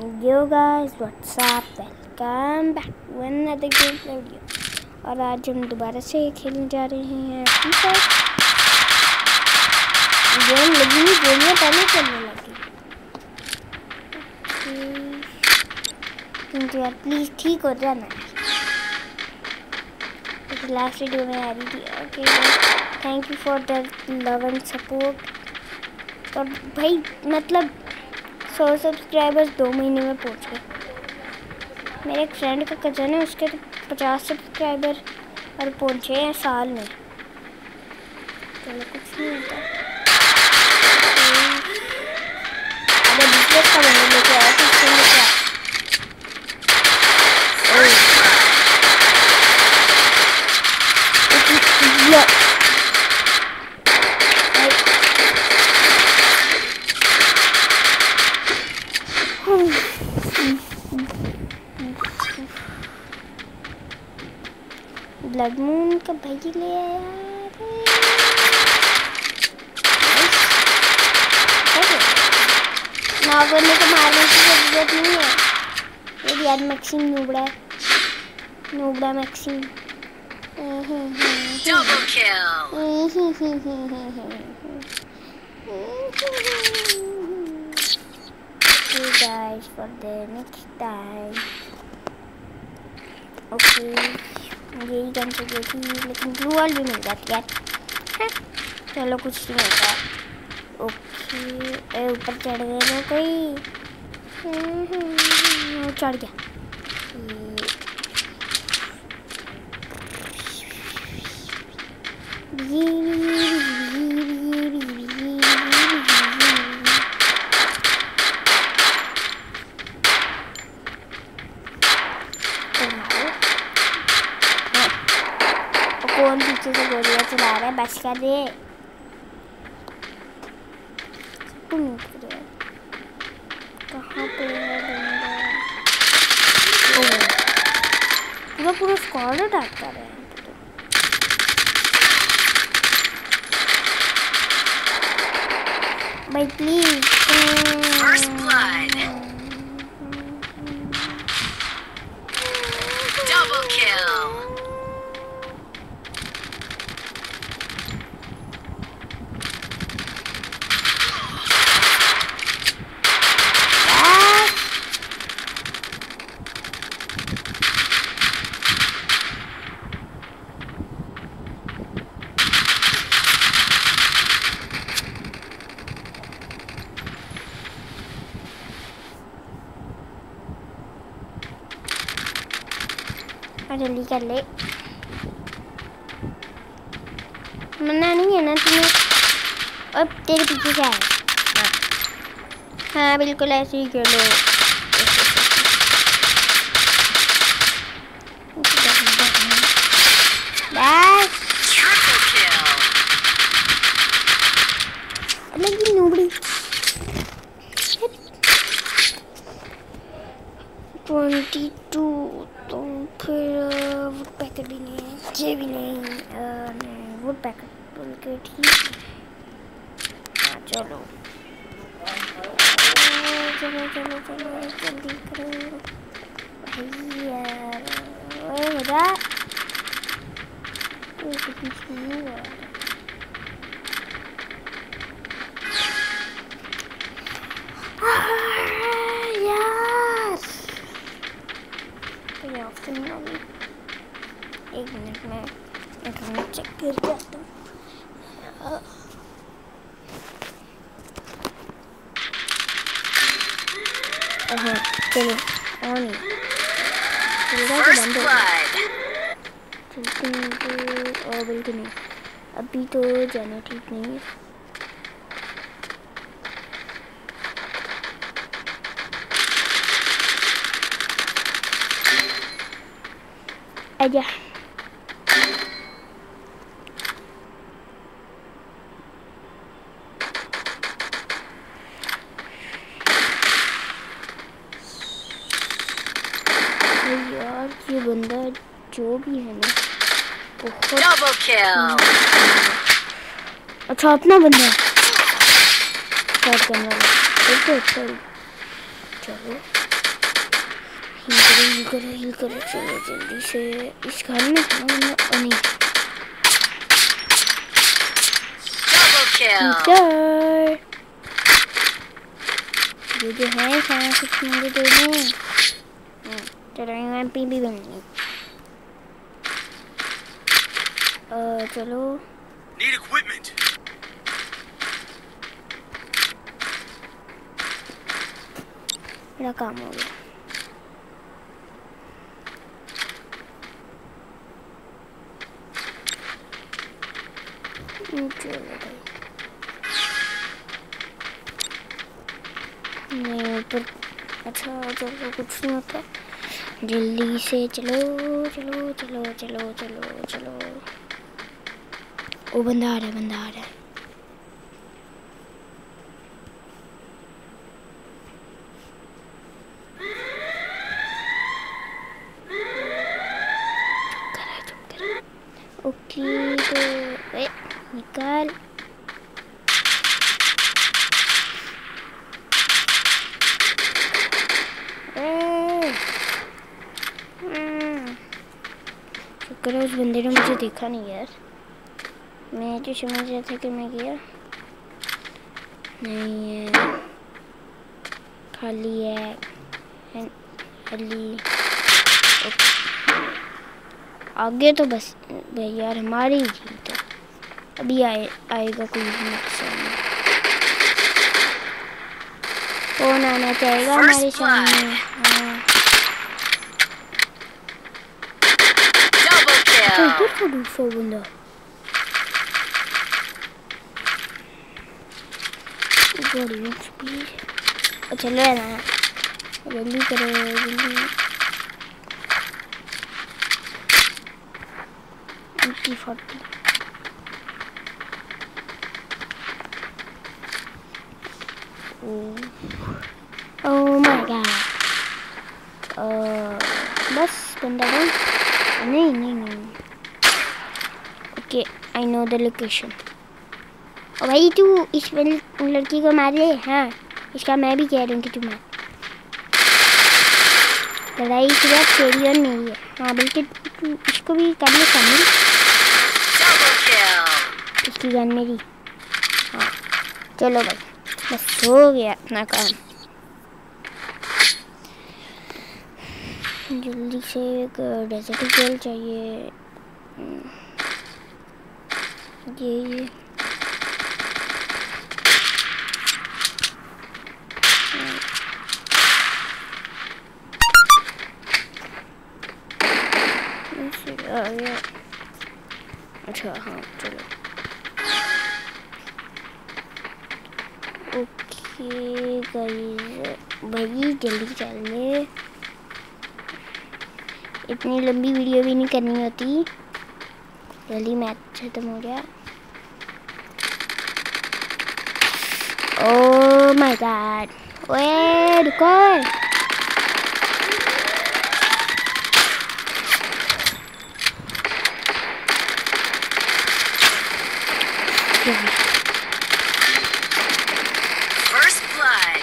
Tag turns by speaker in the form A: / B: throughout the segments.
A: Guys, what's up? Welcome back to another gameplay video. और आज हम दोबारा से खेलने जा रहे हैं फीफा गेम लगी नहीं गोलियाँ पहले चलने लगी क्योंकि यार प्लीज़ ठीक हो जाना। लास्ट वीडियो में आ रही थी। Okay thank you for the love and support और भाई मतलब सौ सब्सक्राइबर्स दो महीने में पहुँच गए। मेरे एक फ्रेंड का कज़न है, उसके तो पचास सब्सक्राइबर और पहुँचे हैं साल में। चलो कुछ नहीं होता अगर दूसरे का बने लेके आया तो उसके लिए क्या Yeah. ब्लड मून का भाई ले आया नागोने को मारने की ज़रूरत नहीं है ये यार मैक्सिम नूबड़ा है नूबड़ा Maxim
B: Double kill.
A: you guys for the next time. Okay मुझे यही गन चाहिए थी लेकिन ब्लू वाल भी मिल जाती है चलो कुछ नहीं होता ओके ऊपर चढ़ गए ना कोई चढ़ गया कौन पीछे से गोलियाँ चला रहा है, बस कर दे। कहाँ पे पूरा पूरा स्क्वाड अटैक कर रहे हैं। भाई प्लीज़ और जल्दी कर ले मना नहीं है ना तुम्हें? अब तेरे पीछे से आए हाँ? हाँ बिल्कुल ऐसे ही कर लो ट्वेंटी टू तो फिर पैकेट भी नहीं है ये भी नहीं वो पैकेट बोल के ठीक है चलो। चलो चलो चलो जल्दी करो। भाई यार हो। ओए, तो पीछे नहीं तो ये ऑप्शन नहीं होगी एक मिनट में मिनट चेक कर जाता हूँ हाँ चलो ऑन बंद हो और बिल्कुल नहीं अभी तो जाना ठीक नहीं है आजा अरे यार ये बंदा जो भी है ना बहुत अच्छा अपना बंदा स्टार्ट करना है। चलो। हील करो हील करो हील करो। चलो जल्दी से। इस घर में था ना ओ नहीं।
B: Double kill.
A: इधर ये जो है सारा कुछ मुझे दे दो हम्म, चलो मैं पी भी बन गई अ, चलो
C: Need equipment.
A: मेरा काम हो गया हम्म, चलो भाई नहीं ऊपर अच्छा चलो कुछ नहीं होता जल्दी से चलो चलो चलो चलो चलो चलो। वो बंदा आ रहा है, बंदा आ रहा है करा चुप करा ओके तो ए निकाल ए, हम्म, शुक्र है उस बंदे ने मुझे देखा नहीं यार। मैं जो समझ रहा था कि मैं गया। नहीं है। खाली है। खाली आगे तो बस भाई यार हमारी जीत है। अभी आए आएगा कोई नुकसान कौन आना चाहेगा हमारे सामने? हाँ। अच्छा,
B: kill.
A: इधर था दूसरा बंदा बड़ी स्पीड अच्छा ले ना जल्दी करो जल्दी eighty forty oh my god बस बंदा बन नहीं नहीं नहीं okay I know the location ओ भाई तू इस लड़की को मार ले हाँ इसका मैं भी कह रही हूँ कि तू मार लड़ाई सिर्फ़ तेरी और मेरी है। हाँ बल्कि इसको भी कर ले शामिल इसकी गन मेरी। हाँ चलो भाई बस हो गया अपना काम। जल्दी से एक डेजर्ट जेल चाहिए। हम्म, ये ये अच्छा हाँ चलो ओके भाई जल्दी चल इतनी लंबी वीडियो भी नहीं करनी होती जल्दी मैच खत्म हो गया। ओ माय गॉड ओए रुको
B: First blood.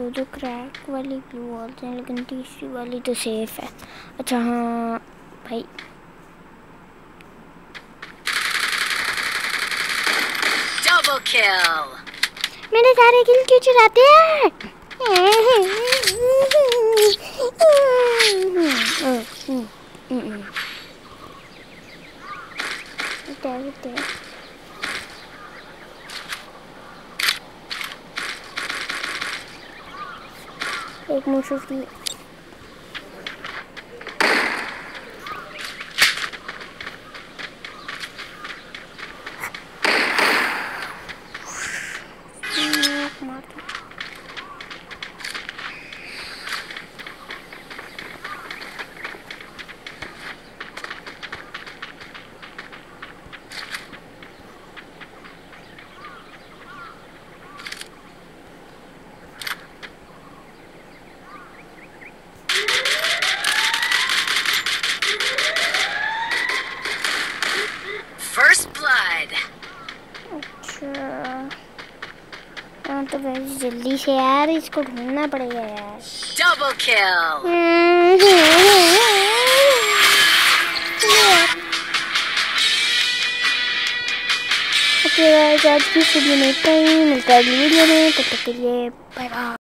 A: दो दो क्रैक वाली ब्लू वॉल्स हैं लेकिन तीसरी वाली तो सेफ़ है अच्छा हाँ भाई
B: Double kill.
A: मेरे सारे किल क्यों चुराते हैं। एक मुश्किल से यार इसको ढूंढना पड़ेगा यार।
B: डबल किल
A: ओके आज की वीडियो में इतना ही। मिलता है अगली वीडियो में। तब तक के लिए बाय बाय